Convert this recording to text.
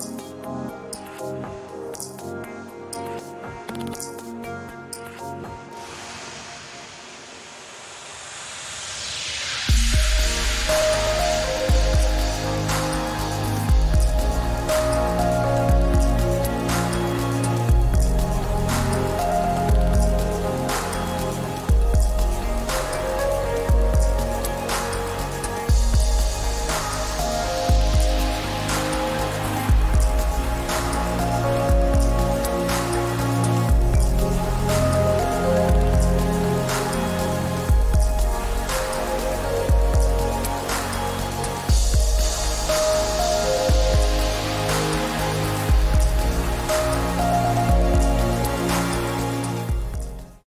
Bye.